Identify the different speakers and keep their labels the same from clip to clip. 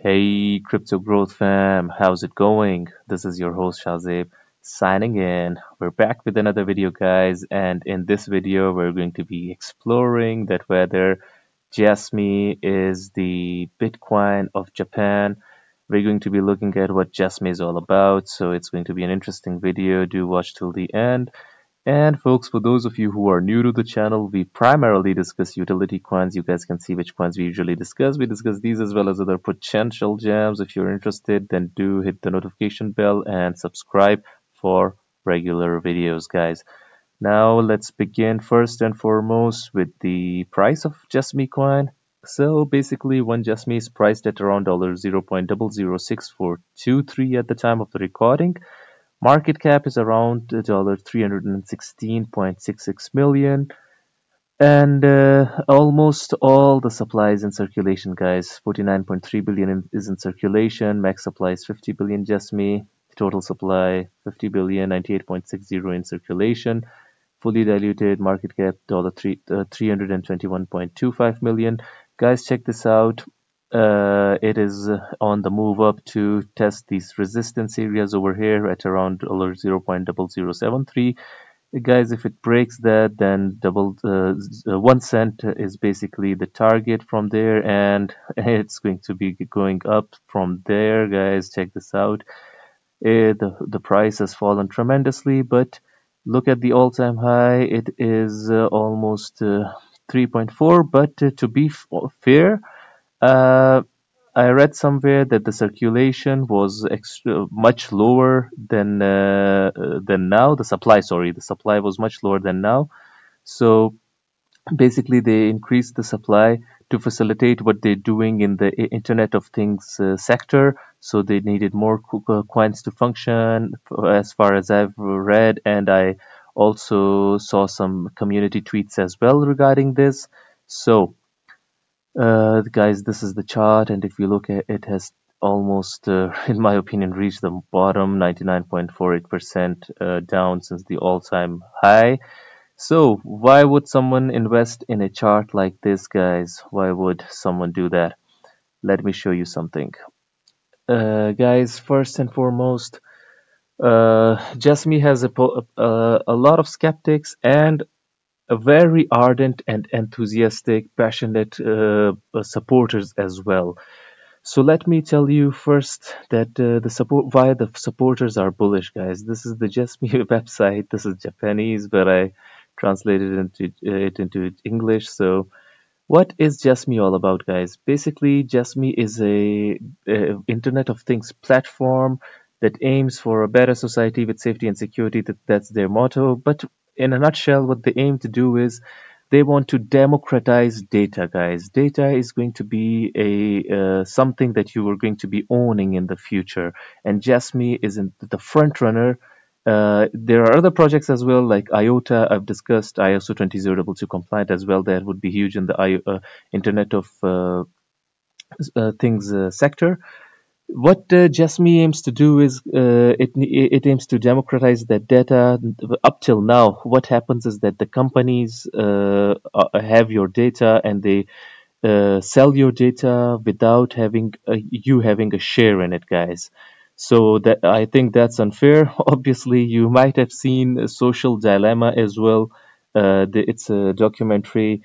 Speaker 1: Hey, Crypto Growth fam, how's it going? This is your host Shazib signing in. We're back with another video, guys, and in this video, we're going to be exploring that whether Jasmy is the Bitcoin of Japan. We're going to be looking at what Jasmy is all about, so it's going to be an interesting video. Do watch till the end. And folks, for those of you who are new to the channel, we primarily discuss utility coins. You guys can see which coins we usually discuss. We discuss these as well as other potential gems. If you're interested, then do hit the notification bell and subscribe for regular videos, guys. Now let's begin first and foremost with the price of Jasmy coin. So basically, one Jasmy is priced at around $0.006423 at the time of the recording. Market cap is around $316.66 million. And uh, almost all the supply is in circulation, guys. 49.3 billion is in circulation. Max supply is 50 billion Jasmy. Total supply 50 billion, 98.60 in circulation. Fully diluted market cap dollar three, uh, 321.25 million. Guys, check this out uh, it is on the move up to test these resistance areas over here at around 0.0073 guys if it breaks that then double uh, uh, one cent is basically the target from there and it's going to be going up from there. Guys check this out. It, the, the price has fallen tremendously but look at the all-time high. It is uh, almost uh, 3.4 but uh, to be fair uh, I read somewhere that the circulation was extra, much lower than uh, than now. The supply, sorry, the supply was much lower than now. So basically, they increased the supply to facilitate what they're doing in the Internet of Things uh, sector. So they needed more coins to function, as far as I've read, and I also saw some community tweets as well regarding this. So uh, guys, this is the chart, and if you look at it, has almost, uh, in my opinion, reached the bottom, 99.48% uh, down since the all-time high. So, why would someone invest in a chart like this, guys? Why would someone do that? Let me show you something. Uh, guys, first and foremost, uh, Jasmy has a, a, a lot of skeptics and very ardent and enthusiastic, passionate uh, uh, supporters as well. So let me tell you first that uh, the support why the supporters are bullish, guys. This is the Jasmy website. This is Japanese, but I translated it into it into English. So, what is Jasmy all about, guys? Basically, Jasmy is a, a Internet of Things platform that aims for a better society with safety and security. That that's their motto. But in a nutshell, what they aim to do is they want to democratize data, guys. Data is going to be a uh, something that you are going to be owning in the future, and Jasmy is in the front runner. Uh, there are other projects as well, like IOTA. I've discussed ISO 20022 compliant as well. That would be huge in the uh, Internet of uh, uh, Things uh, sector what uh, aims to do is uh, it it aims to democratize that data. Up till now, what happens is that the companies uh, have your data and they uh, sell your data without having you having a share in it, guys. So that I think that's unfair. Obviously, you might have seen Social Dilemma as well. Uh, the, it's a documentary.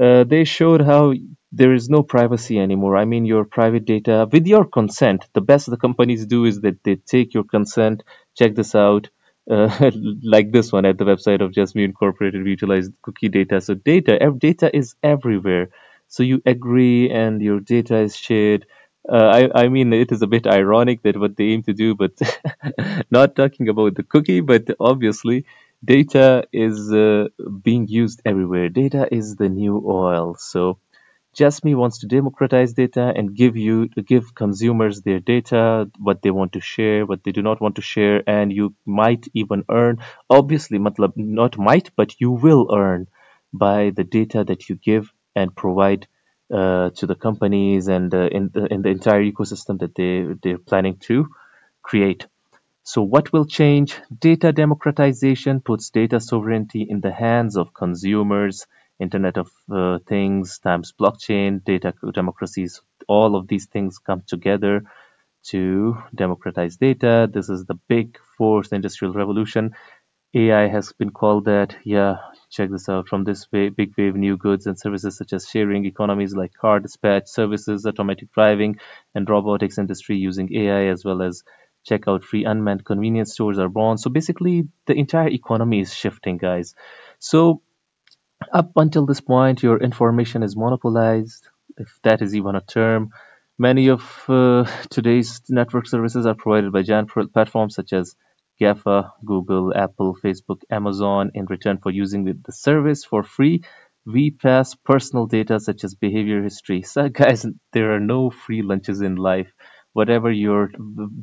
Speaker 1: Uh, they showed how there is no privacy anymore. I mean, your private data with your consent. The best the companies do is that they take your consent. Check this out. Uh, like this one at the website of Jasmy Incorporated, we utilize cookie data. So data, data is everywhere. So you agree, and your data is shared. Uh, I, I mean, it is a bit ironic that what they aim to do, but not talking about the cookie, but obviously data is uh, being used everywhere. Data is the new oil. So Jasmy wants to democratize data and give you give consumers their data, what they want to share, what they do not want to share, and you might even earn. Obviously, not might, but you will earn by the data that you give and provide uh, to the companies and uh, in the in the entire ecosystem that they they're planning to create. So what will change? Data democratization puts data sovereignty in the hands of consumers Internet of uh, Things times blockchain, data democracies all of these things come together to democratize data. This is the big fourth industrial revolution. AI has been called that. Yeah, check this out. From this big wave, new goods and services such as sharing economies like car dispatch services, automatic driving, and robotics industry using AI as well as checkout free unmanned convenience stores are born. So basically, the entire economy is shifting, guys. So up until this point, your information is monopolized, if that is even a term. Many of uh, today's network services are provided by giant platforms such as GAFA, Google, Apple, Facebook, Amazon. In return for using the service for free, we pass personal data such as behavior history. So, guys, there are no free lunches in life. Whatever you're,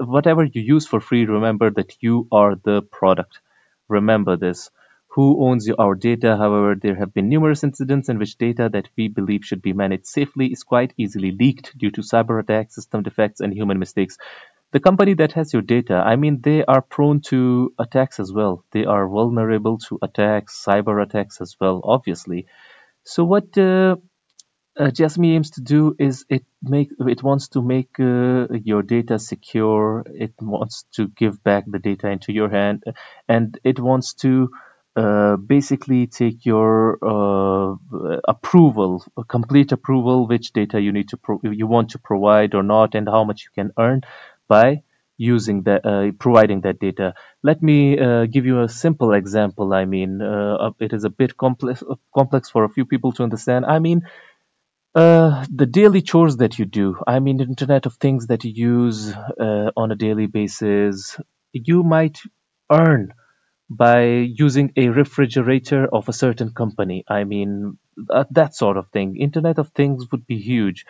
Speaker 1: whatever you use for free, remember that you are the product. Remember this who owns our data. However, there have been numerous incidents in which data that we believe should be managed safely is quite easily leaked due to cyber attacks, system defects, and human mistakes. The company that has your data, I mean, they are prone to attacks as well. They are vulnerable to attacks, cyber attacks as well, obviously. So what uh, uh, Jasmy aims to do is it make it wants to make uh, your data secure. It wants to give back the data into your hand, and it wants to uh, basically take your uh, approval, complete approval, which data you need to you want to provide or not, and how much you can earn by using that, uh, providing that data. Let me uh, give you a simple example. I mean, uh, it is a bit complex, complex for a few people to understand. I mean, the daily chores that you do. I mean, Internet of Things that you use on a daily basis. You might earn by using a refrigerator of a certain company. I mean, that sort of thing. Internet of Things would be huge.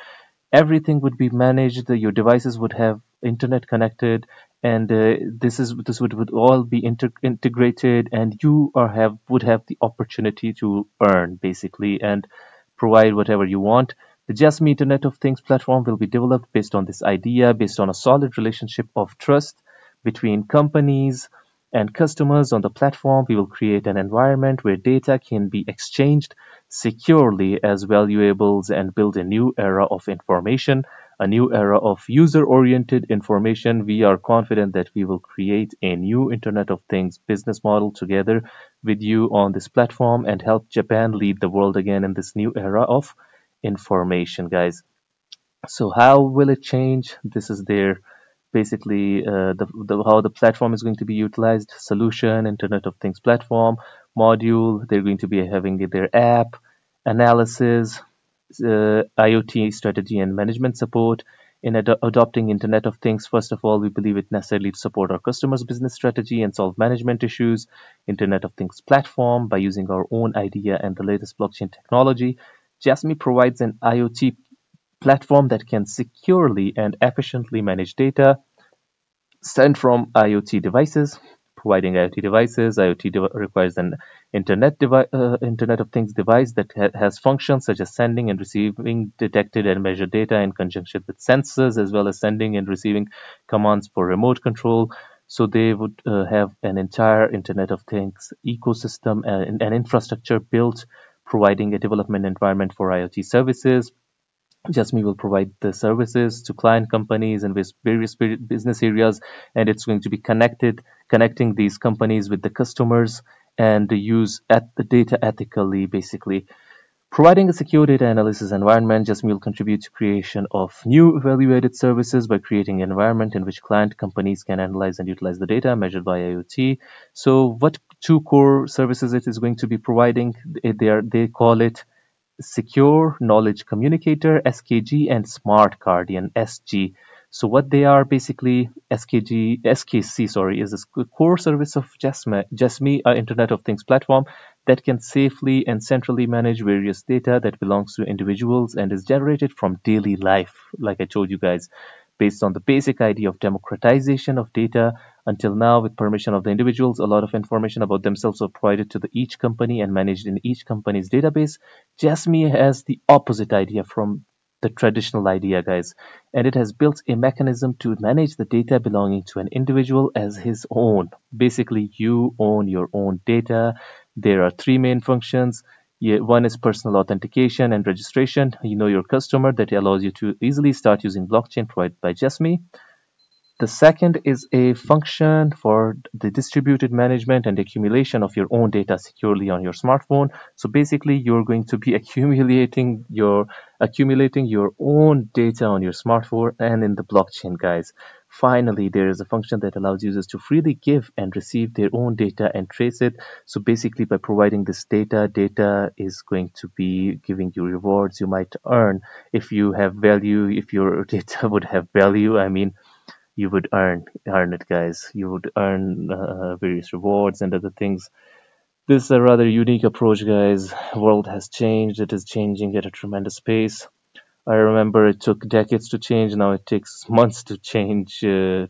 Speaker 1: Everything would be managed. Your devices would have internet connected, and uh, this is this would, would all be inter- integrated, and you are have would have the opportunity to earn basically and provide whatever you want. The Jasmy Internet of Things platform will be developed based on this idea, based on a solid relationship of trust between companies and customers on the platform, we will create an environment where data can be exchanged securely as valuables and build a new era of information, a new era of user-oriented information. We are confident that we will create a new Internet of Things business model together with you on this platform and help Japan lead the world again in this new era of information, guys. So how will it change? This is their basically uh, the, the, how the platform is going to be utilized solution internet of things platform module they're going to be having their app analysis uh, iot strategy and management support. In ad adopting internet of things first of all we believe it necessarily to support our customers business strategy and solve management issues. Internet of things platform by using our own idea and the latest blockchain technology. Jasmy provides an iot platform that can securely and efficiently manage data sent from IoT devices. Providing IoT devices, IoT de requires an Internet, uh, Internet of Things device that ha has functions such as sending and receiving detected and measured data in conjunction with sensors, as well as sending and receiving commands for remote control. So they would uh, have an entire Internet of Things ecosystem and an infrastructure built, providing a development environment for IoT services, Jasmy will provide the services to client companies and with various business areas, and it's going to be connected, connecting these companies with the customers and use at the data ethically, basically. Providing a secure data analysis environment, Jasmy will contribute to creation of new value-added services by creating an environment in which client companies can analyze and utilize the data measured by IoT. So what two core services it is going to be providing? They, are, they call it Secure Knowledge Communicator (SKG) and Smart Guardian (SG). So what they are basically SKG SKC sorry is a core service of Jasmy, Jasmy uh, Internet of Things platform that can safely and centrally manage various data that belongs to individuals and is generated from daily life like I told you guys based on the basic idea of democratization of data until now, with permission of the individuals, a lot of information about themselves are provided to the, each company and managed in each company's database. Jasmy has the opposite idea from the traditional idea, guys, and it has built a mechanism to manage the data belonging to an individual as his own. Basically, you own your own data. There are three main functions one is personal authentication and registration. You know your customer that allows you to easily start using blockchain provided by Jasmy. The second is a function for the distributed management and accumulation of your own data securely on your smartphone. So basically, you're going to be accumulating your accumulating your own data on your smartphone and in the blockchain, guys. Finally, there is a function that allows users to freely give and receive their own data and trace it. So basically, by providing this data, data is going to be giving you rewards you might earn. If you have value, if your data would have value. I mean, you would earn earn it guys. You would earn uh, various rewards and other things. This is a rather unique approach guys. World has changed. It is changing at a tremendous pace i remember it took decades to change now it takes months to change uh,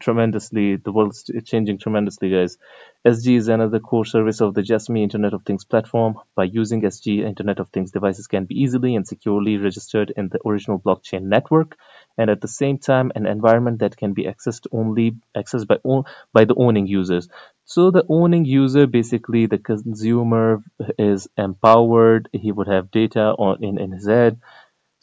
Speaker 1: tremendously. The world's changing tremendously, guys. SG is another core service of the Jasmy Internet of Things platform. By using SG, Internet of Things devices can be easily and securely registered in the original blockchain network, and at the same time, an environment that can be accessed only accessed by by the owning users. So the owning user, basically the consumer, is empowered. He would have data on in, in his head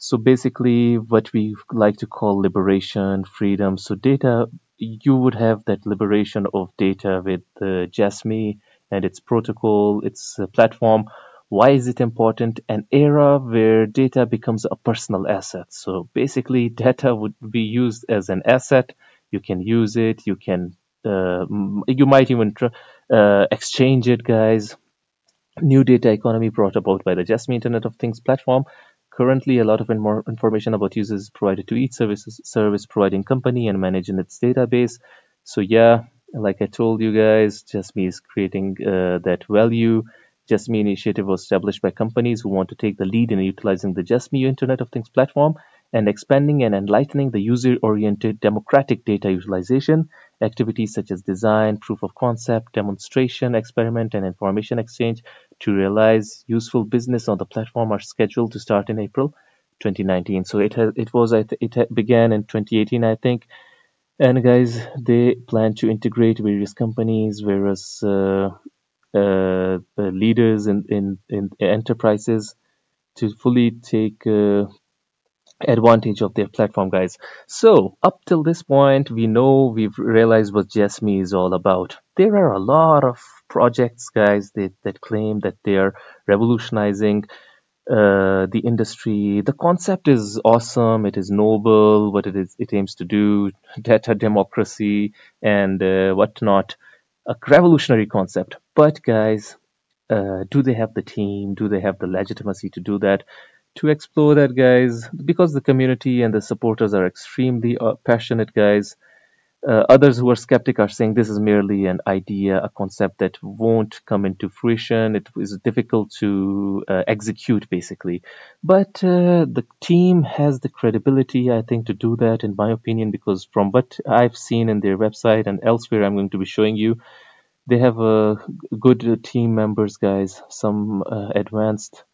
Speaker 1: so basically what we like to call liberation, freedom. So data, you would have that liberation of data with the Jasmy and its protocol, its uh, platform. Why is it important? An era where data becomes a personal asset. So basically data would be used as an asset. You can use it. You can, uh, you might even uh, exchange it, guys. New data economy brought about by the Jasmy Internet of Things platform Currently, a lot of more information about users is provided to each services, service providing company and managing its database. So yeah, like I told you guys, Jasmy is creating uh, that value. Jasmy initiative was established by companies who want to take the lead in utilizing the Jasmy Internet of Things platform and expanding and enlightening the user-oriented democratic data utilization activities such as design, proof of concept, demonstration, experiment, and information exchange to realize useful business on the platform are scheduled to start in April 2019. So it has, it was it began in 2018, I think. And guys, they plan to integrate various companies, various uh, uh, leaders in, in in enterprises to fully take uh, advantage of their platform guys so up till this point we know we've realized what jasmy is all about there are a lot of projects guys that, that claim that they're revolutionizing uh, the industry. The concept is awesome. It is noble. What it is it aims to do data democracy and uh, whatnot. A revolutionary concept. But guys uh, do they have the team? Do they have the legitimacy to do that? To explore that, guys, because the community and the supporters are extremely uh, passionate, guys. Uh, others who are skeptic are saying this is merely an idea, a concept that won't come into fruition. It is difficult to uh, execute, basically. But uh, the team has the credibility, I think, to do that, in my opinion, because from what I've seen in their website and elsewhere, I'm going to be showing you, they have uh, good team members, guys, some uh, advanced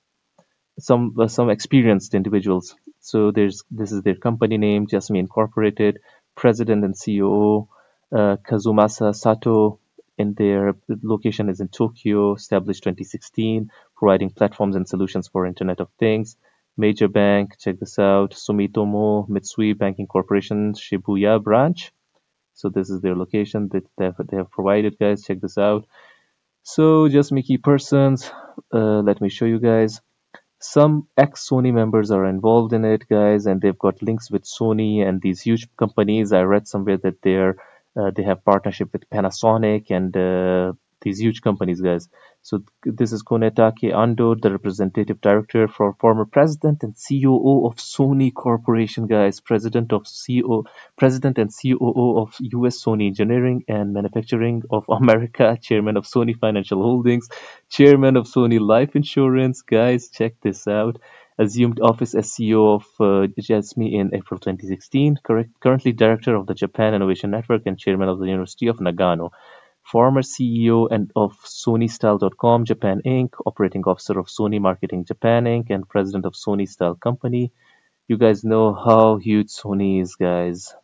Speaker 1: some uh, some experienced individuals. So there's this is their company name, Jasmy Incorporated, president and CEO uh, Kazumasa Sato. In their location is in Tokyo, established 2016, providing platforms and solutions for Internet of Things. Major bank, check this out, Sumitomo Mitsui Banking Corporation, Shibuya branch. So this is their location that they have, they have provided, guys. Check this out. So Jasmy key persons. Uh, let me show you guys some ex-Sony members are involved in it, guys, and they've got links with Sony and these huge companies. I read somewhere that they're uh, they have partnership with Panasonic and uh, these huge companies, guys. So this is Kunitake Ando, the representative director for former president and COO of Sony Corporation, guys. President of CO, president and COO of U.S. Sony Engineering and Manufacturing of America, chairman of Sony Financial Holdings, chairman of Sony Life Insurance, guys. Check this out assumed office as CEO of uh, in April 2016, correct, currently director of the Japan Innovation Network and chairman of the University of Nagano former CEO and of SonyStyle.com Japan Inc., operating officer of Sony Marketing Japan Inc., and president of Sony Style Company. You guys know how huge Sony is, guys.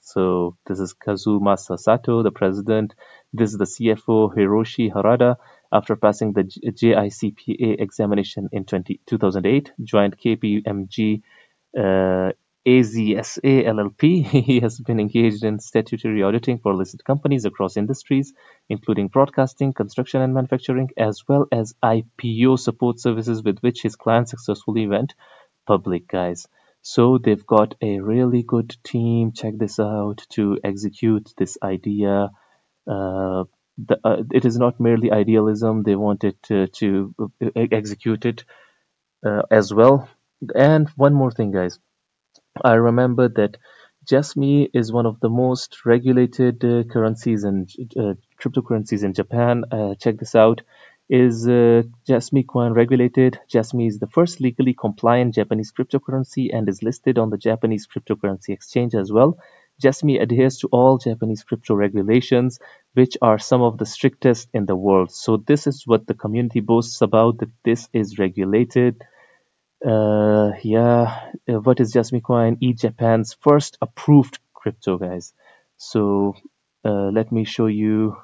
Speaker 1: So this is Kazumasa Sato, the president. This is the CFO, Hiroshi Harada. after passing the JICPA examination in 20, 2008, joined KPMG uh, AZSA LLP. He has been engaged in statutory auditing for listed companies across industries, including broadcasting, construction, and manufacturing, as well as IPO support services with which his client successfully went public, guys. So they've got a really good team. Check this out to execute this idea. Uh, the, uh, it is not merely idealism. They wanted to, to uh, execute it uh, as well. And one more thing, guys. I remember that Jasmy is one of the most regulated uh, currencies and uh, cryptocurrencies in Japan. check this out. Is uh, Jasmy coin regulated? Jasmy is the first legally compliant Japanese cryptocurrency and is listed on the Japanese cryptocurrency exchange as well. Jasmy adheres to all Japanese crypto regulations, which are some of the strictest in the world. So this is what the community boasts about that this is regulated. Uh, yeah, uh, what is Jasmy Coin? E Japan's first approved crypto, guys. So uh, let me show you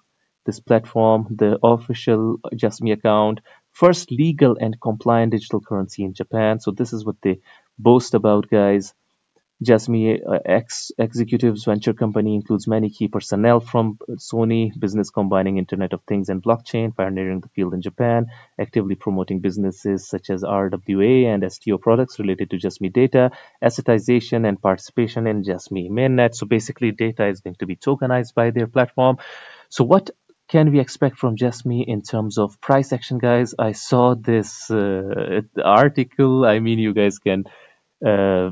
Speaker 1: this platform, the official Jasmy account, first legal and compliant digital currency in Japan. So this is what they boast about, guys. Jasmy uh, ex Executives venture company includes many key personnel from Sony, business combining Internet of Things and blockchain, pioneering the field in Japan, actively promoting businesses such as RWA and STO products related to Jasmy data, assetization and participation in Jasmy mainnet. So basically data is going to be tokenized by their platform. So what can we expect from Jasmy in terms of price action, guys? I saw this uh, article. I mean, you guys can uh,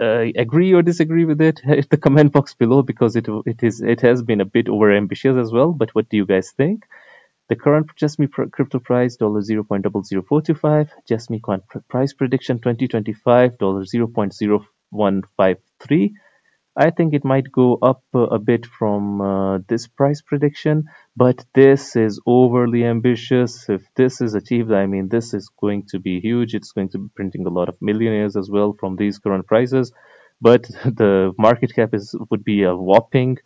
Speaker 1: uh, agree or disagree with it hit the comment box below because it it is it has been a bit over ambitious as well but what do you guys think? The current Jasmy crypto price dollar zero point double zero four two five Jasmy coin price prediction 2025 dollar zero point zero one five three I think it might go up a bit from uh, this price prediction, but this is overly ambitious. If this is achieved, I mean, this is going to be huge. It's going to be printing a lot of millionaires as well from these current prices. But the market cap is would be a whopping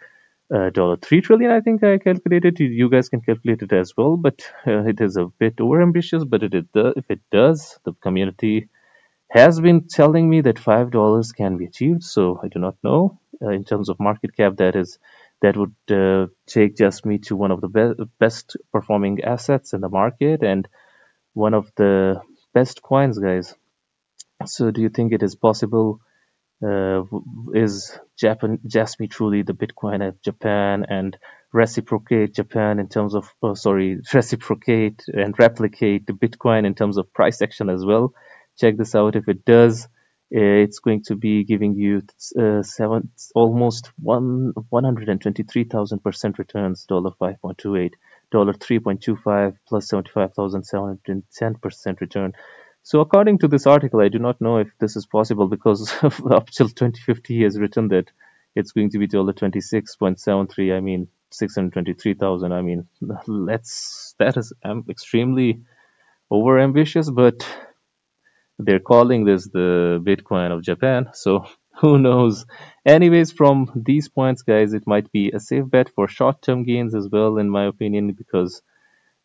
Speaker 1: uh, dollar three trillion. I think I calculated. You guys can calculate it as well, but uh, it is a bit over ambitious. But it, it if it does, the community has been telling me that five dollars can be achieved. So I do not know uh, in terms of market cap that is that would uh, take Jasmy to one of the be- best performing assets in the market and one of the best coins, guys. So do you think it is possible? Uh, is Japan Jasmy truly the Bitcoin of Japan and reciprocate Japan in terms of oh, sorry reciprocate and replicate the Bitcoin in terms of price action as well? Check this out. If it does uh, it's going to be giving you uh, seven almost one 123,000 percent returns dollar 5.28 dollar 3.25 plus 75,710 percent return. So according to this article I do not know if this is possible because up till 2050 he has written that it's going to be dollar 26.73 I mean 623,000 I mean let's that is um, extremely over ambitious but they're calling this the Bitcoin of Japan. So who knows? Anyways, from these points, guys, it might be a safe bet for short-term gains as well, in my opinion, because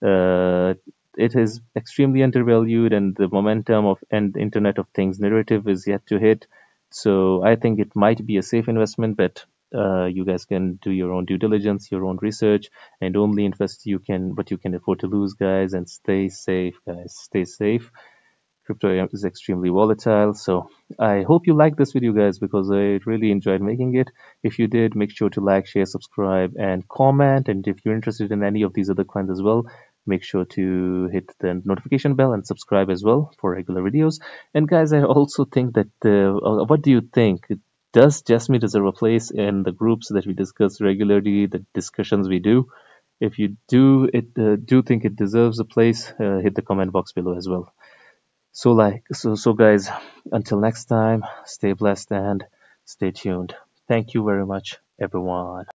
Speaker 1: uh, it is extremely undervalued and the momentum of and Internet of Things narrative is yet to hit. So I think it might be a safe investment, but uh, you guys can do your own due diligence, your own research, and only invest you can, but you can afford to lose, guys. And stay safe, guys. Stay safe crypto is extremely volatile. So I hope you like this video, guys, because I really enjoyed making it. If you did, make sure to like, share, subscribe, and comment. And if you're interested in any of these other coins as well, make sure to hit the notification bell and subscribe as well for regular videos. And guys, I also think that, uh, what do you think? Does Jasmy deserve a place in the groups that we discuss regularly, the discussions we do? If you do it, uh, do think it deserves a place, uh, hit the comment box below as well so like so so guys until next time stay blessed and stay tuned. Thank you very much everyone